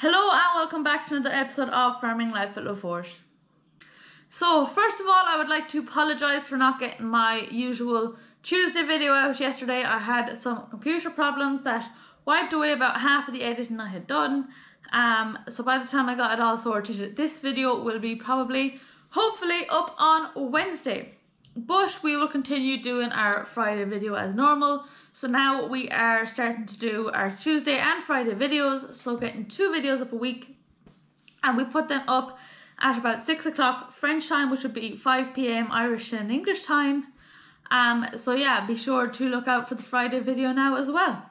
Hello and welcome back to another episode of Farming Life at La Forge. So, first of all, I would like to apologise for not getting my usual Tuesday video out yesterday. I had some computer problems that wiped away about half of the editing I had done. Um, so by the time I got it all sorted, this video will be probably, hopefully, up on Wednesday. But we will continue doing our Friday video as normal. So now we are starting to do our Tuesday and Friday videos. So getting two videos up a week. And we put them up at about 6 o'clock French time, which would be 5 p.m. Irish and English time. Um, so yeah, be sure to look out for the Friday video now as well.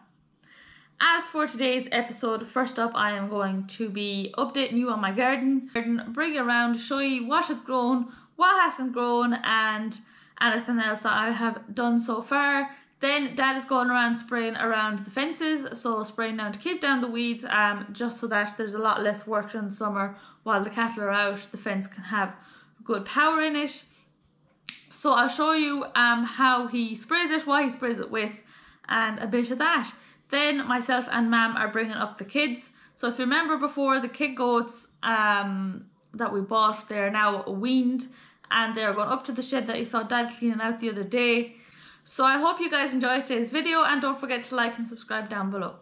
As for today's episode, first up I am going to be updating you on my garden, bring you around, show you what has grown, what hasn't grown and anything else that I have done so far. Then dad is going around spraying around the fences, so spraying down to keep down the weeds, um, just so that there's a lot less work during the summer while the cattle are out, the fence can have good power in it. So I'll show you um, how he sprays it, what he sprays it with, and a bit of that. Then myself and Mam are bringing up the kids. So if you remember before, the kid goats um, that we bought, they're now weaned and they're going up to the shed that you saw Dad cleaning out the other day. So I hope you guys enjoyed today's video and don't forget to like and subscribe down below.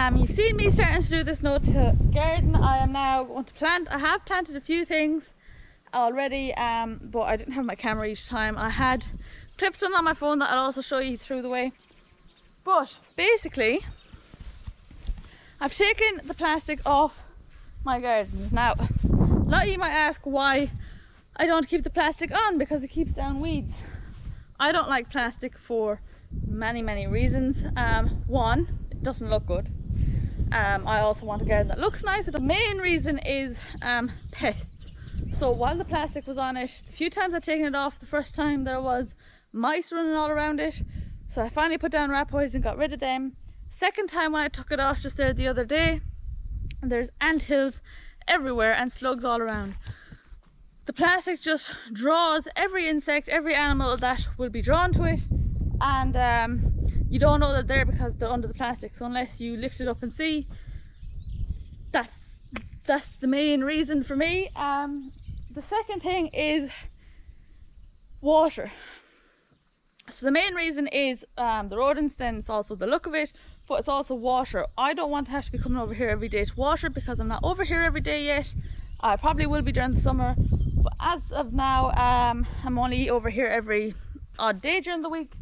Um, you've seen me starting to do this no till garden. I am now going to plant. I have planted a few things already um, but I didn't have my camera each time. I had clips on my phone that I'll also show you through the way. But basically I've taken the plastic off my gardens. Now a lot of you might ask why I don't keep the plastic on because it keeps down weeds. I don't like plastic for many many reasons. Um, one it doesn't look good um, I also want a garden that looks nice. The main reason is um, pests. So while the plastic was on it the few times I've taken it off the first time there was mice running all around it. So I finally put down rat poison got rid of them. Second time when I took it off just there the other day there's ant hills everywhere and slugs all around. The plastic just draws every insect every animal that will be drawn to it. And um, you don't know that they're because they're under the plastic so unless you lift it up and see that's that's the main reason for me. Um, the second thing is water. So the main reason is um, the rodents then it's also the look of it but it's also water. I don't want to have to be coming over here every day to water because I'm not over here every day yet. I probably will be during the summer but as of now um, I'm only over here every odd day during the week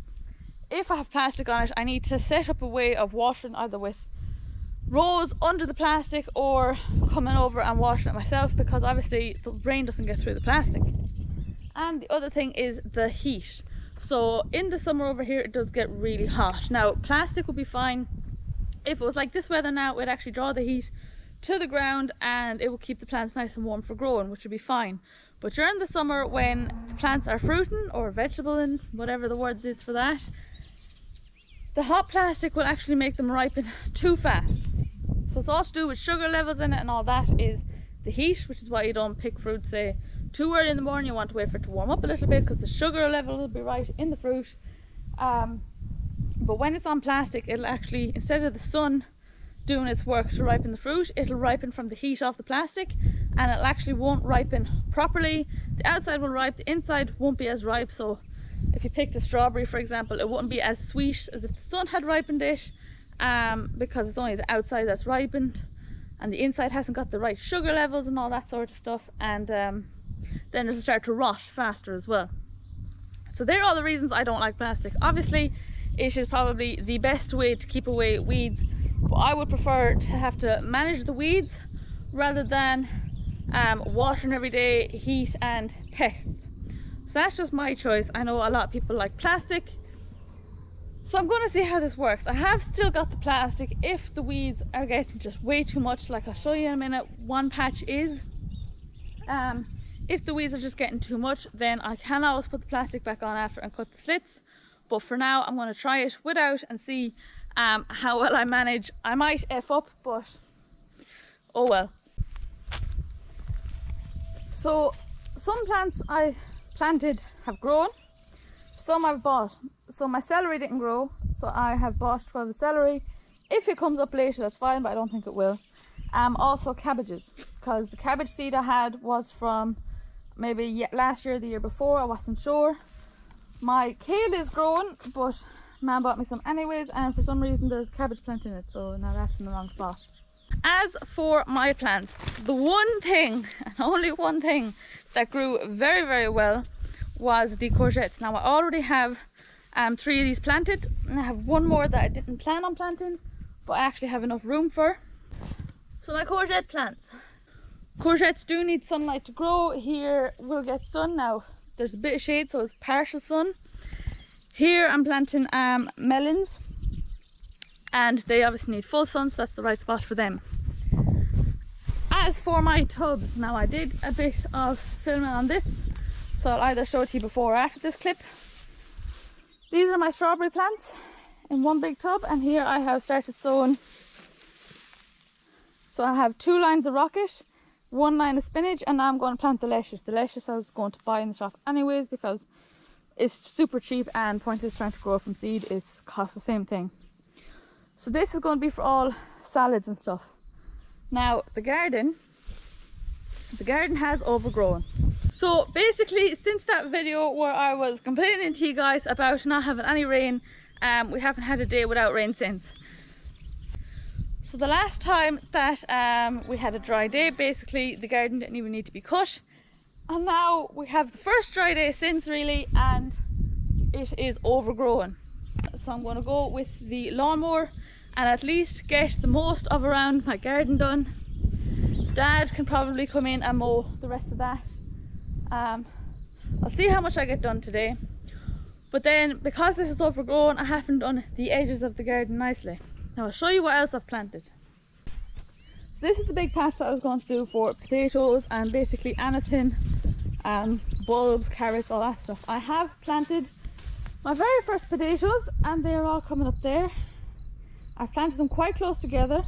if I have plastic on it, I need to set up a way of washing either with rows under the plastic or coming over and washing it myself because obviously the rain doesn't get through the plastic. And the other thing is the heat. So in the summer over here, it does get really hot. Now, plastic would be fine. If it was like this weather now, it would actually draw the heat to the ground and it will keep the plants nice and warm for growing, which would be fine. But during the summer, when the plants are fruiting or vegetabling, whatever the word is for that, the hot plastic will actually make them ripen too fast. So it's all to do with sugar levels in it and all that is the heat, which is why you don't pick fruit, say, too early in the morning. You want to wait for it to warm up a little bit because the sugar level will be right in the fruit. Um, but when it's on plastic, it'll actually, instead of the sun doing its work to ripen the fruit, it'll ripen from the heat off the plastic and it actually won't ripen properly. The outside will ripe, the inside won't be as ripe, so if you picked a strawberry for example it wouldn't be as sweet as if the sun had ripened it um, because it's only the outside that's ripened and the inside hasn't got the right sugar levels and all that sort of stuff and um, then it'll start to rot faster as well so there are all the reasons I don't like plastic obviously it is probably the best way to keep away weeds but I would prefer to have to manage the weeds rather than um, watering every day, heat and pests. So that's just my choice. I know a lot of people like plastic. So I'm going to see how this works. I have still got the plastic if the weeds are getting just way too much. Like I'll show you in a minute, one patch is. Um, if the weeds are just getting too much, then I can always put the plastic back on after and cut the slits. But for now, I'm going to try it without and see um, how well I manage. I might F up, but oh well. So some plants I planted have grown, some I've bought. So my celery didn't grow, so I have bought 12 celery. If it comes up later, that's fine, but I don't think it will. Um, also cabbages, because the cabbage seed I had was from maybe last year, the year before, I wasn't sure. My kale is growing, but Mam bought me some anyways, and for some reason there's cabbage plant in it, so now that's in the wrong spot. As for my plants, the one thing, and only one thing, that grew very, very well was the courgettes. Now I already have um, three of these planted, and I have one more that I didn't plan on planting, but I actually have enough room for. So my courgette plants. Courgettes do need sunlight to grow. Here we'll get sun now. There's a bit of shade, so it's partial sun. Here I'm planting um, melons and they obviously need full sun, so that's the right spot for them. As for my tubs, now I did a bit of filming on this, so I'll either show it to you before or after this clip. These are my strawberry plants in one big tub, and here I have started sowing. So I have two lines of rocket, one line of spinach, and now I'm going to plant the lettuce. The lettuce I was going to buy in the shop anyways because it's super cheap and pointless trying to grow from seed. It's costs the same thing. So this is going to be for all salads and stuff. Now the garden, the garden has overgrown. So basically since that video where I was complaining to you guys about not having any rain, um, we haven't had a day without rain since. So the last time that um, we had a dry day, basically the garden didn't even need to be cut. And now we have the first dry day since really and it is overgrown. So I'm going to go with the lawnmower and at least get the most of around my garden done. Dad can probably come in and mow the rest of that. Um, I'll see how much I get done today. But then, because this is overgrown, I haven't done the edges of the garden nicely. Now I'll show you what else I've planted. So this is the big patch that I was going to do for potatoes and basically anything, um, bulbs, carrots, all that stuff. I have planted my very first potatoes and they're all coming up there. I've planted them quite close together.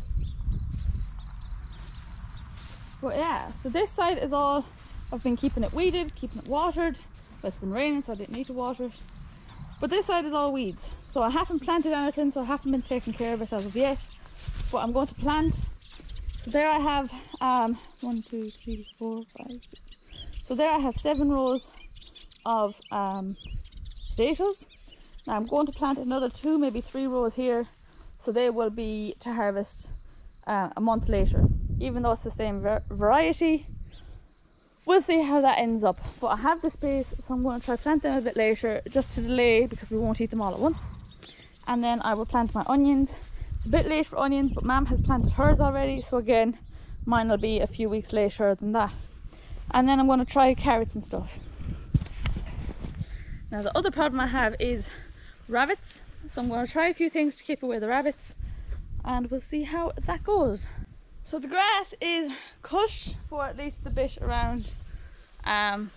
But yeah, so this side is all, I've been keeping it weeded, keeping it watered. It's been raining so I didn't need to water it. But this side is all weeds. So I haven't planted anything, so I haven't been taking care of it as of yet. But I'm going to plant. So there I have um, one, two, three, four, five, six. So there I have seven rows of um, potatoes. Now I'm going to plant another two, maybe three rows here so they will be to harvest uh, a month later. Even though it's the same ver variety we'll see how that ends up. But I have the space so I'm going to try plant them a bit later just to delay because we won't eat them all at once. And then I will plant my onions. It's a bit late for onions but mom has planted hers already so again mine will be a few weeks later than that. And then I'm going to try carrots and stuff. Now the other problem I have is rabbits so I'm going to try a few things to keep away the rabbits and we'll see how that goes. So the grass is cut for at least the bit around um,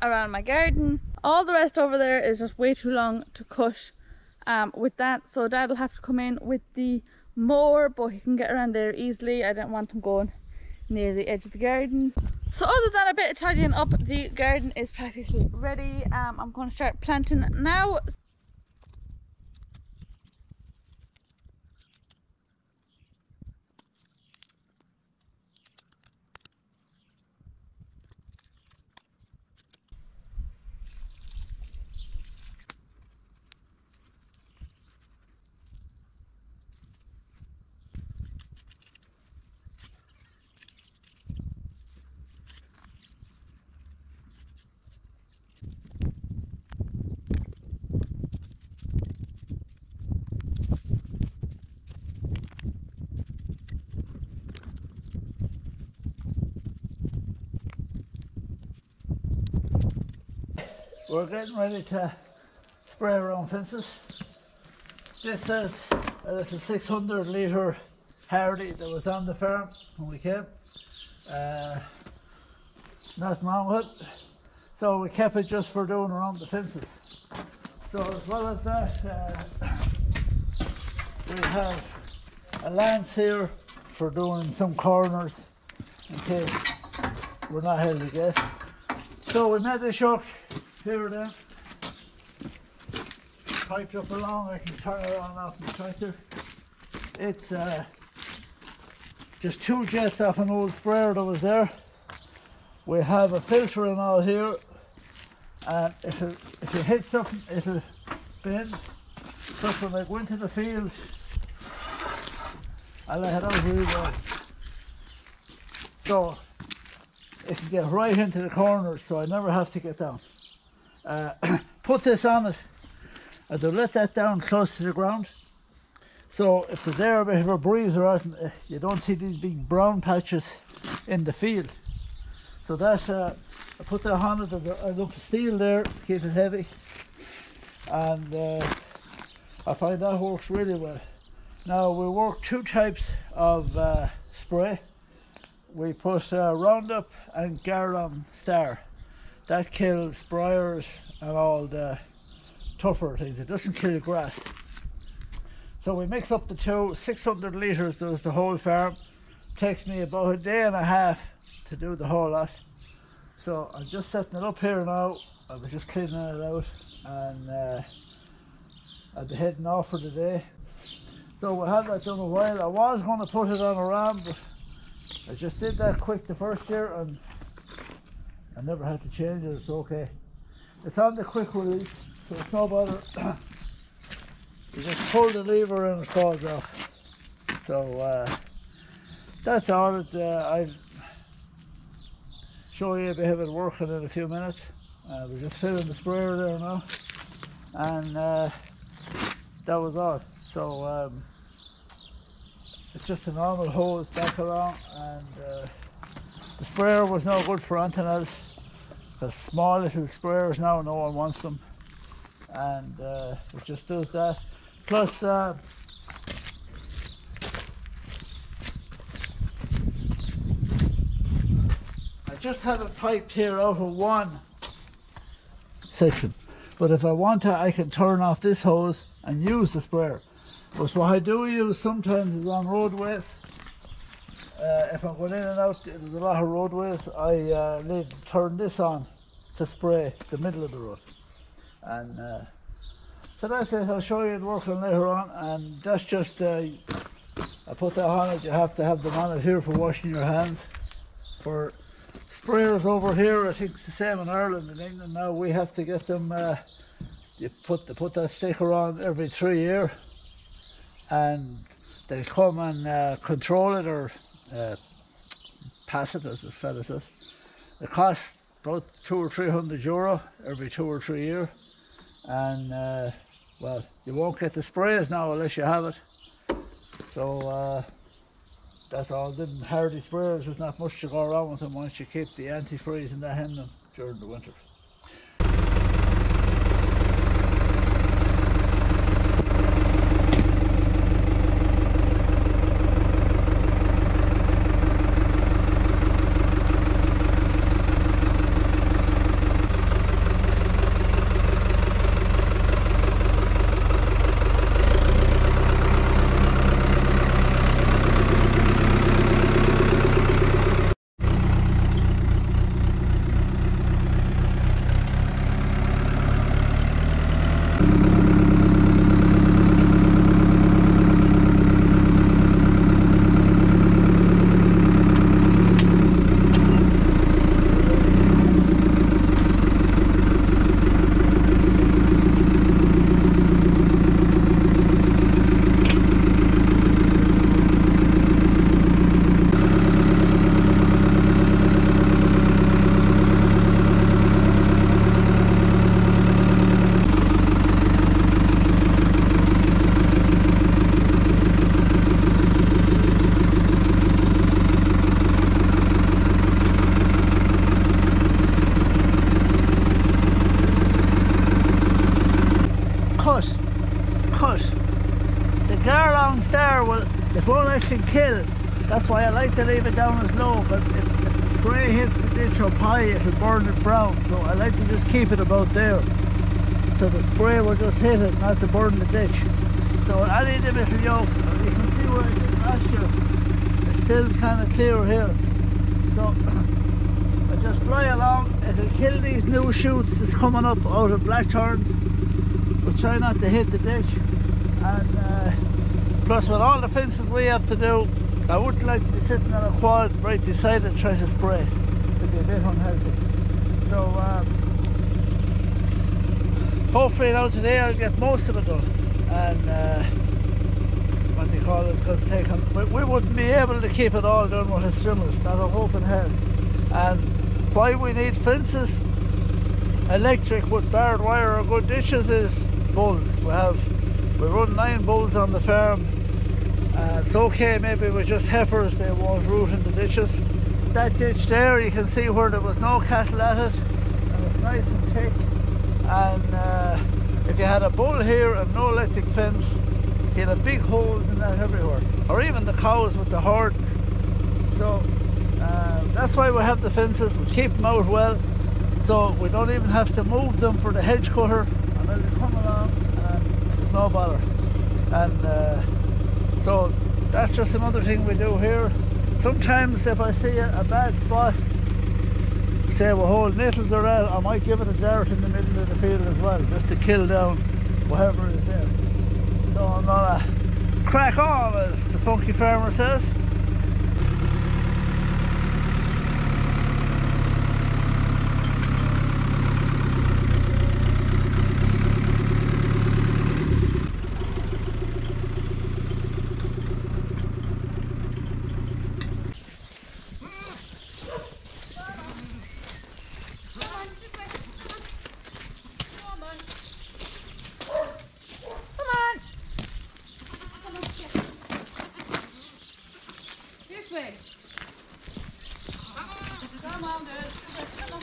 around my garden. All the rest over there is just way too long to cut um, with that. So dad will have to come in with the mower but he can get around there easily. I don't want him going near the edge of the garden. So other than a bit of tidying up, the garden is practically ready. Um, I'm going to start planting now. We're getting ready to spray own fences. This is a little 600 litre Hardy that was on the farm when we came. Uh, nothing wrong with it. So we kept it just for doing around the fences. So as well as that, uh, we have a lance here for doing some corners in case we're not able to get. So we made this yoke then. Piped up along, I can turn it on off the tractor. It's uh, just two jets off an old sprayer that was there. We have a filter and all here and if, it, if you hit something it'll bend. So when I went into the field I let it out here you go. So it can get right into the corners so I never have to get down. Uh, put this on it and to let that down close to the ground so if there's there a bit of a breeze or anything, uh, you don't see these big brown patches in the field. So that uh, I put that on it, a lump of steel there to keep it heavy. And uh, I find that works really well. Now we work two types of uh, spray. We put uh, Roundup and Garlon Star. That kills briars and all the tougher things. It doesn't kill grass. So we mix up the two, 600 litres does the whole farm. Takes me about a day and a half to do the whole lot. So I'm just setting it up here now. I was just cleaning it out and uh, I'll be heading off for the day. So we had that done a while. I was going to put it on a ram, but I just did that quick the first year and I never had to change it. It's okay. It's on the quick release, so it's no bother. you just pull the lever and it falls off. So uh, that's all. It, uh, I'll show you a bit of it working in a few minutes. Uh, we're just filling the sprayer there now, and uh, that was all. So um, it's just a normal hose back along, and uh, the sprayer was no good for anything else. The small little sprayers now, no one wants them, and uh, it just does that. Plus, uh, I just have it piped here out of one section. But if I want to, I can turn off this hose and use the sprayer. But what I do use sometimes is on roadways. Uh, if I'm going in and out, there's a lot of roadways, I uh, leave, turn this on to spray the middle of the road. And uh, so that's it, I'll show you it working later on. And that's just, uh, I put that on it, you have to have them on it here for washing your hands. For sprayers over here, I think it's the same in Ireland and England now, we have to get them, uh, you put, the, put that sticker on every three year. And they come and uh, control it or uh, as the fella says. It costs about two or three hundred euro every two or three year and uh, well, you won't get the sprays now unless you have it. So uh, that's all. Them hardy sprays, there's not much to go around with them once you keep the antifreeze in in them during the winter. It won't actually kill. That's why I like to leave it down as low, but if, if the spray hits the ditch up high, it'll burn it brown. So I like to just keep it about there. So the spray will just hit it, not to burn the ditch. So any of the little yolks, you can see where I did last year, it's still kind of clear here. So I just fly along, it'll kill these new shoots that's coming up out of blackthorn. We'll try not to hit the ditch. And plus with all the fences we have to do, I wouldn't like to be sitting on a quad right beside it trying to spray. It'd be a bit unhealthy. So um, hopefully now today I'll get most of it done. And uh, what do you call it? Because taking, we, we wouldn't be able to keep it all done with a strimmers. That's a hope in hell. And why we need fences electric with barbed wire or good ditches is bulls. We have we run nine bulls on the farm. Uh, it's okay maybe it was just heifers, they in the ditches. That ditch there, you can see where there was no cattle at it, and it's nice and thick. And uh, if you had a bull here and no electric fence, you'd have big holes in that everywhere. Or even the cows with the horns. So uh, that's why we have the fences, we keep them out well, so we don't even have to move them for the hedge cutter, and they come along and there's no bother. And uh, so that's just another thing we do here. Sometimes if I see a, a bad spot, say we hold nettles or that, I might give it a dart in the middle of the field as well, just to kill down whatever is there. So I'm gonna crack on, as the funky farmer says. Come on. This way. Come on, dude. Come on.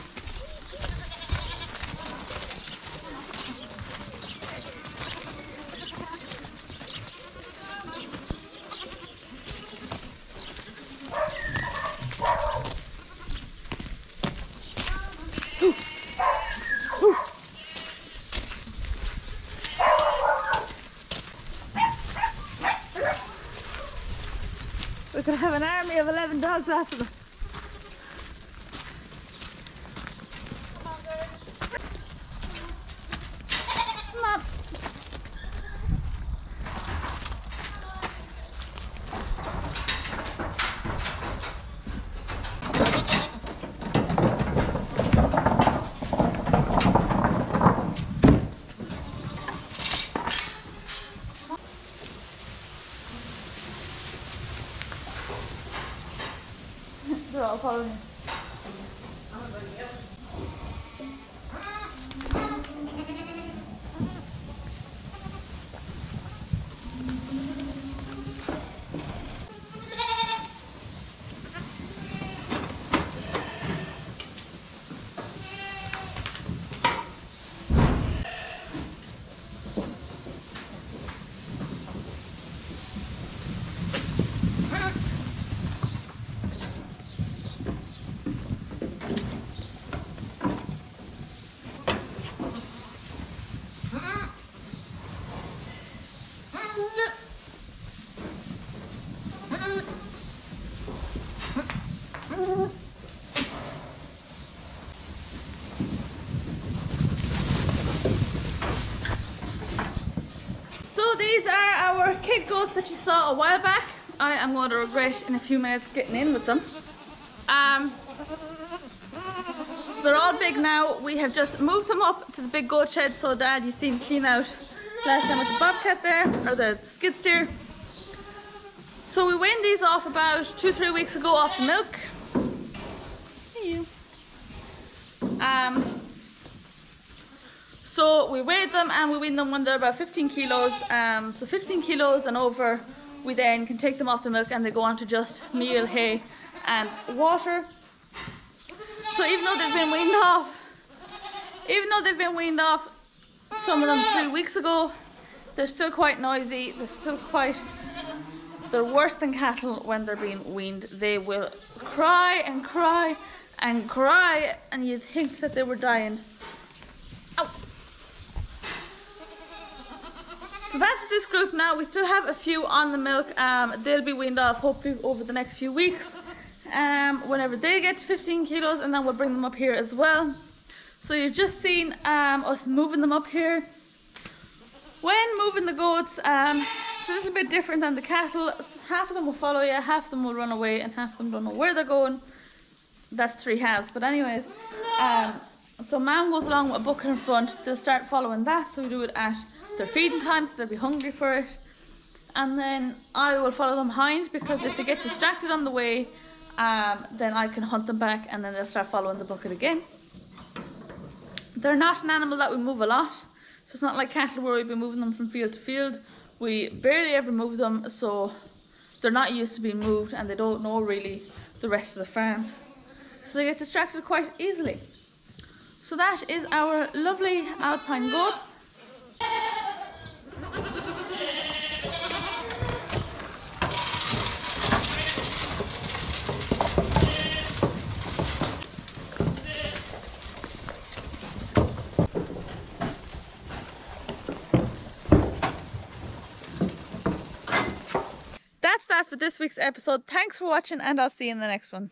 We could have an army of 11 dogs after them. They're all following me. So these are that you saw a while back. I am going to regret in a few minutes getting in with them. Um, so they're all big now. We have just moved them up to the big goat shed. So Dad, you seen clean out last time with the bobcat there, or the skid steer. So we weaned these off about two, three weeks ago off the milk. Hey you. Um, so we weighed them and we weaned them when they're about 15 kilos. Um, so 15 kilos and over, we then can take them off the milk and they go on to just meal, hay and water. So even though they've been weaned off, even though they've been weaned off, some of them three weeks ago, they're still quite noisy. They're still quite they're worse than cattle when they're being weaned. They will cry and cry and cry, and you'd think that they were dying. So that's this group now. We still have a few on the milk. Um, they'll be weaned off hopefully over the next few weeks. Um, whenever they get to 15 kilos, and then we'll bring them up here as well. So you've just seen um, us moving them up here. When moving the goats, um, it's a little bit different than the cattle. Half of them will follow you, half of them will run away, and half of them don't know where they're going. That's three halves. But anyways, um, so mom goes along with a bucket in front. They'll start following that. So we do it at their feeding time, so they'll be hungry for it. And then I will follow them behind because if they get distracted on the way, um, then I can hunt them back and then they'll start following the bucket again. They're not an animal that we move a lot. So it's not like cattle where we've been moving them from field to field. We barely ever move them, so they're not used to being moved and they don't know really the rest of the farm. So they get distracted quite easily. So that is our lovely alpine goats. That's that for this week's episode. Thanks for watching and I'll see you in the next one.